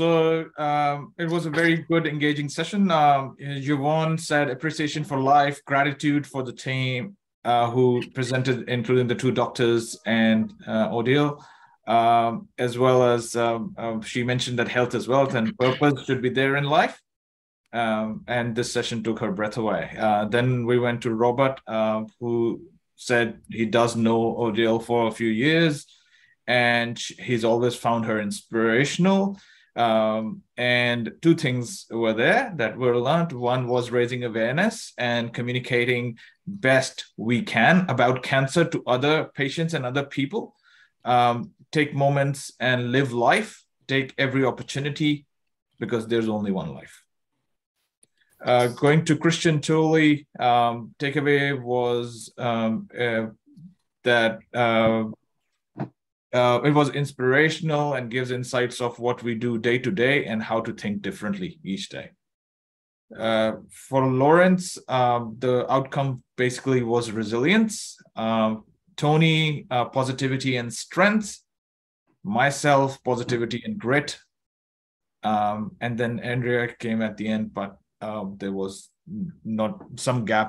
so um, it was a very good, engaging session. Um, Yvonne said appreciation for life, gratitude for the team uh, who presented, including the two doctors and uh, Odile, um, as well as um, uh, she mentioned that health is wealth and purpose should be there in life. Um, and this session took her breath away. Uh, then we went to Robert, uh, who said he does know Odile for a few years and he's always found her inspirational. Um, and two things were there that were learned. One was raising awareness and communicating best we can about cancer to other patients and other people. Um, take moments and live life. Take every opportunity because there's only one life. Uh, going to Christian Tully, um, takeaway was um, uh, that uh, uh, it was inspirational and gives insights of what we do day to day and how to think differently each day. Uh, for Lawrence, um, the outcome basically was resilience. Um, Tony, uh, positivity and strength. Myself, positivity and grit. Um, and then Andrea came at the end, but um, there was not some gap